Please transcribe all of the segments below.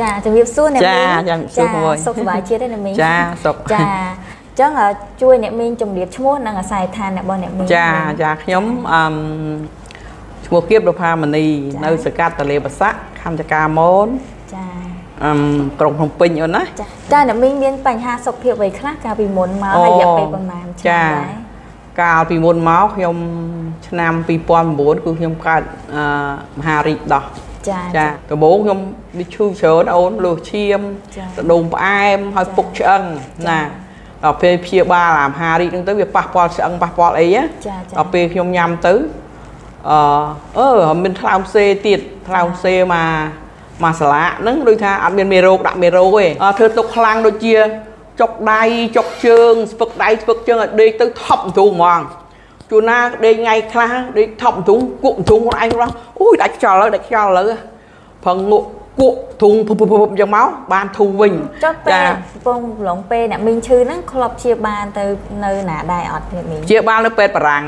ចាជំរាបសួរអ្នកមីងចាជំរាបសួរមួយសុខសប្បាយជាតិទេអ្នកមីងចាសុខចាអញ្ចឹងជួយអ្នកមីងជំរាបឈ្មោះនិងអាស័យដ្ឋានរបស់អ្នកមីងចាចាខ្ញុំអឺឈ្មោះគៀបរផាមនីនៅសកាត់តលេបស័កខណ្ឌចកាមូនចាអឺក្រុងភ្នំពេញអូនណាចាចាអ្នកមីងមានបញ្ហាសុខភាពអ្វីខ្លះកាលពីមុនមកហើយរយៈពេលប្រហែលឆ្នាំដែរកាលពីមុនមកខ្ញុំឆ្នាំ2009គឺខ្ញុំកើតអឺមហារីកដោះ ចាចាដំបូងខ្ញុំនេះឈឺច្រើនអូនលោះឈាមដដុំផ្អែមហើយពុកឆ្អឹងណាដល់ពេលព្យាបាលអាមហារីកហ្នឹងទៅវាប៉ះពាល់ឆ្អឹងប៉ះពាល់អីណាដល់ពេលខ្ញុំញ៉ាំទៅអឺអឺមានថ្លើមសេទៀតថ្លើមសេមកមកសាឡាហ្នឹងដូចថាអត់មានមេរោគដាក់មេរោគទេធ្វើទុកខ្លាំងដូចជាចុកដៃចុកជើងស្ពឹកដៃស្ពឹកជើងឲ្យដេកទៅថប់ទ្រូងហ្មង ជួនណាដេកថ្ងៃខ្លះដេកថប់ទ្រូងគក់ទ្រូងខ្លួនឯងរស់អូយដាច់ខ្យល់ហើយដាច់ខ្យល់លើផឹងងក់គក់ធុងពុបពុបអញ្ចឹងមកបានធូរវិញចុះពេលកំពុងឡងពេលអ្នកមីងឈឺហ្នឹងធ្លាប់ជាបានទៅនៅណាដែរអត់អ្នកមីងជាបាននៅពេទ្យបារាំង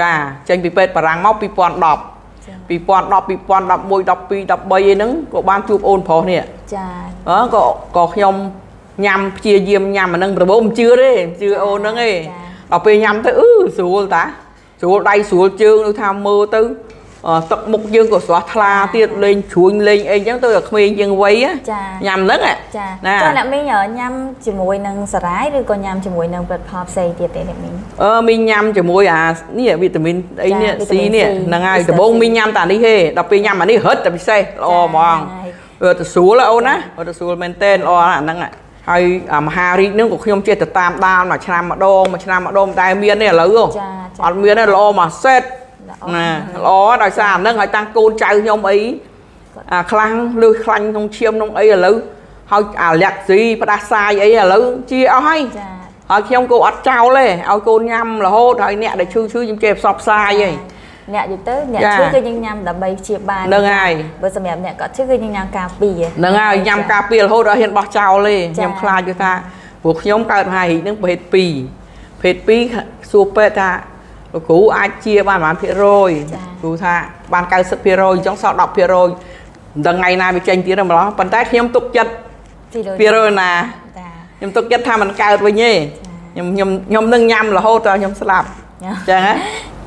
ចាចេញពីពេទ្យបារាំងមក2010 2010 2011 12 13អីហ្នឹងក៏បានជួបអូនប្រុសនេះចាអឺក៏ក៏ខ្ញុំញ៉ាំព្យាយាមញ៉ាំអាហ្នឹងប្រមមិនជឿទេជឿអូនហ្នឹងឯង ដល់ពេលញ៉ាំទៅអឺស្រួលតាស្រួលដៃស្រួលជើងដូចថាមើលទៅទឹកមុខយើងក៏ស្រស់ថ្លាទៀតលេងជ្រួញលេងអីចឹងទៅតែក្មេងជាងវ័យញ៉ាំហ្នឹងចាណាចុះអ្នកមីងញ៉ាំជាមួយនឹងសារាយឬក៏ញ៉ាំជាមួយនឹងផលិតផលផ្សេងទៀតទេអ្នកមីងអឺមីងញ៉ាំជាមួយអានេះវីតាមីនអីនេះ C នេះហ្នឹងហើយដំបូងមីងញ៉ាំតែនេះទេដល់ពេលញ៉ាំអានេះរឹតតែពិសេសល្អហ្មងវាទៅស្រួលអូនណាទៅស្រួលមែនតើល្អអាហ្នឹងហើ យមហារីកហ្នឹងក៏ខ្ញុំចេះទៅតាមដានមួយឆ្នាំម្ដងមួយឆ្នាំម្ដងតែមានទេឥឡូវអត់មានទេល្អមកសេតណាល្អដោយសារអានឹងឲ្យតាំងកូនចៅខ្ញុំអីអាខ្លាំងលឺខ្លាញ់ក្នុងឈាមក្នុងអីឥឡូវហើយអាលាក់ស៊ីផ្ដាសាយអីឥឡូវជាអស់ហើយចាហើយខ្ញុំក៏អត់ចោលទេឲ្យកូនញ៉ាំរហូតហើយអ្នកដែលឈឺឈឺខ្ញុំចេះផ្សព្វផ្សាយហី អ្នកយូរទៅអ្នកឈឺគឺយើងញ៉ាំដើម្បីព្យាបាលហ្នឹងហើយបើសម្រាប់អ្នកគាត់ឈឺគឺយើងញ៉ាំការពារហ្នឹងហើយញ៉ាំការពាររហូតដល់ហ៊ានបោះចោលទេខ្ញុំខ្លាចគឺថាព្រោះខ្ញុំកើតមហារីកហ្នឹងប្រភេទ2ប្រភេទ2សួរពេទ្យថាលោកគ្រូអាចជាបានប្រហែលភាគរយគ្រូថាបាន90%អញ្ចឹងសល់10%មិនដឹងថ្ងៃណាវាចេញទៀតម្ល៉េះប៉ុន្តែខ្ញុំទុកចិត្តភាគរយណាខ្ញុំទុកចិត្តថាมันកើតវិញទេខ្ញុំខ្ញុំខ្ញុំនឹងញ៉ាំរហូតដល់ខ្ញុំស្លាប់អញ្ចឹង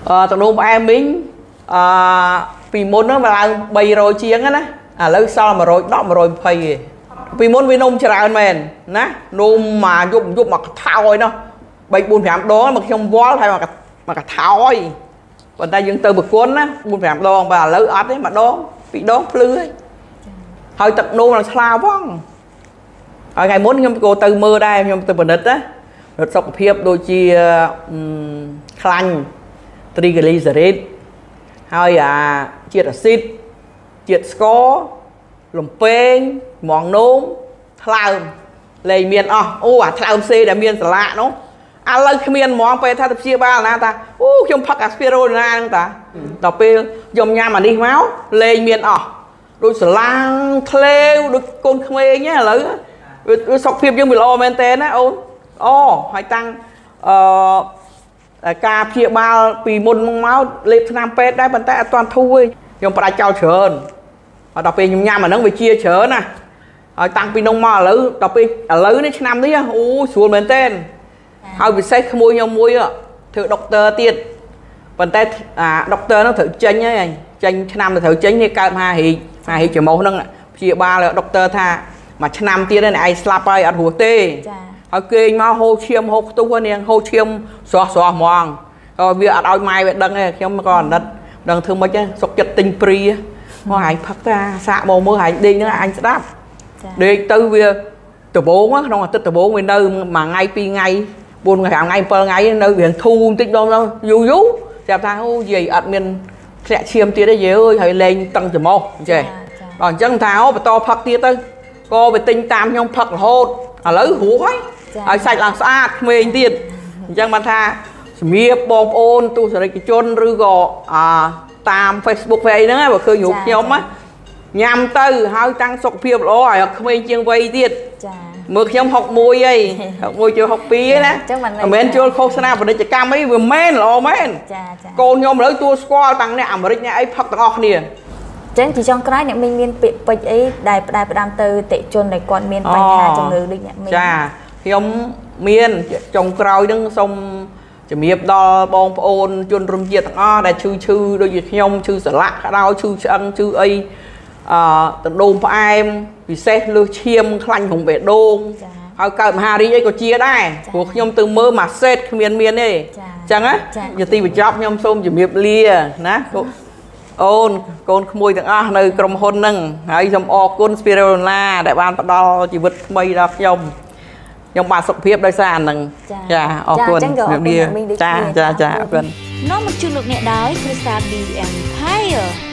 អឺតំណូងផ្អែមមីងអឺពីមុនហ្នឹងវាឡើង300ជាងណាឥឡូវសល់110 120ទេពីមុនវានំច្រើនមែនណានំមកយប់យប់មកកថោយនោះ3 4 5ដងមកខ្ញុំវល់ហើយមកមកកថោយប៉ុន្តែយើងទៅប្រគុណណា4 5ដងបើឥឡូវអត់ទេម្ដងពីរដងភ្លឺហើយហើយទឹកនោមឡើងឆ្លាផងហើយថ្ងៃមុនខ្ញុំក៏ទៅមើលដែរខ្ញុំទៅពិនិត្យណារត់សុខភាពដូចជាខ្លាញ់ ត្រីកាលីសេរីតហើយអាជាតិអាស៊ីតជាតិស្ករលំពេងហ្មងនោមថ្លើមលែងមានអស់អូអាថ្លើមសេដែលមានសាឡាក់នោះឥឡូវគ្មានហ្មងពេលថាទៅព្យាបាលណាតាអូខ្ញុំផឹកអាស្ពីរូណាហ្នឹងតាដល់ពេលខ្ញុំញ៉ាំអានេះមកលេងមានអស់ដូចស្រឡាំងធ្លេវដូចកូនក្មេងហ្នឹងឥឡូវវាសុខភាពយើងវាល្អមែនតើណាអូនអូហើយតាំងអឺ ការព្យាបាលពីមុនមកលេបថ្នាំពេទ្យដែរប៉ុន្តែអត់ទាន់ធូរទេខ្ញុំផ្ដាច់ចោលច្រើនហើយដល់ពេលខ្ញុំញ៉ាំអាហ្នឹងវាជាច្រើនណាហើយតាំងពីនោះមកឥឡូវដល់ពេលឥឡូវនេះឆ្នាំនេះអូស្រួលមែនតើហើយពិសេសក្មួយខ្ញុំមួយធ្វើដុកទ័រទៀតប៉ុន្តែអាដុកទ័រហ្នឹងត្រូវចេញហើយចេញឆ្នាំទៅត្រូវចេញនេះកើតមហារីកមហារីកច្រមុះហ្នឹងព្យាបាលដុកទ័រថាមួយឆ្នាំទៀតឯងស្លាប់ហើយអត់រស់ទេចា ហើយគេងមកហូរឈាមហូរខ្ទុះនាងហូរឈាមស្រស់ស្រស់ហ្មងក៏វាអត់ឲ្យម៉ែវាដឹងទេខ្ញុំក៏អាណិតដឹងធ្វើម៉េចសុកចិត្តទិញព្រីមកហាញផឹកតាសាកមកមើលហាញដេកហ្នឹងអញស្ដាប់ដេកទៅវាដបងក្នុងអាទិត្យដបងវានៅមួយថ្ងៃពីរថ្ងៃ4ថ្ងៃ5ថ្ងៃ7ថ្ងៃនៅរៀងធូរបន្តិចដងយូរយូរចាប់ថាអូយាយអត់មានធ្លាក់ឈាមទៀតទេយាយអើយហើយលេងតឹងច្រមុះចេះដល់អញ្ចឹងថាអូបន្តផឹកទៀតទៅក៏វាទិញតាមខ្ញុំផឹករហូតឥឡូវហួសហើយ ហើយសាច់ឡើងស្អាតក្មេងទៀតអញ្ចឹងបានថាសម្រាប់បងប្អូនទស្សនិកជនឬក៏អាតាម Facebook ហ្វេហ្នឹងបើឃើញរូបខ្ញុំណាញ៉ាំទៅហើយតាំងសុខភាពល្អហើយក្មេងជាងវ័យទៀតចាមើលខ្ញុំ61អី61ចូល62ណាមិនមែនចូលឃោសនាពាណិជ្ជកម្មអីវាមែនល្អមែនចាចាកូនខ្ញុំឥឡូវទួលស្គាល់តាំងអ្នកអាមេរិកអ្នកអីផឹកទាំងអស់គ្នាចចឹងជាចុងក្រោយអ្នកមីងមានពាក្យពេចន៍អីដែលផ្ដែផ្ដាំទៅតិជនដែលគាត់មានបញ្ហាជំងឺដូចអ្នកមីងចា ខ្ញុំមានចុងក្រោយនឹងសូមជំរាបដល់បងប្អូនជនរួមជាតិទាំងអស់ដែលឈឺឈឺដូចជាខ្ញុំឈឺសន្លាក់ក្តៅឈឺឆ្អឹងឈឺអីអឺដណ្ដូមផ្អែមពិសេសលើសឈាមខ្លាញ់ក្នុងបេះដូងចាហើយកើតមហារីកអីក៏ជាដែរព្រោះខ្ញុំទៅមើលមួយសេតគ្មានមានទេចាអញ្ចឹងណាចាយទីបញ្ចប់ខ្ញុំសូមជំរាបលាណាកូនអូនកូនក្មួយទាំងអស់នៅក្រុមហ៊ុនហ្នឹងហើយសូមអរគុណ Spirulina ដែលបានផ្ដល់ជីវិតថ្មីដល់ខ្ញុំ ខ្ញុំបានសុខភាពដោយសារអាហ្នឹងចាអរគុណចាអញ្ចឹងក៏អរគុណលាអ្នកមីងដូចចាគ្នាចាចាអអររគុគុណណនាំមកជូនលោកអ្នកដោយគ្រួសារ BM Empire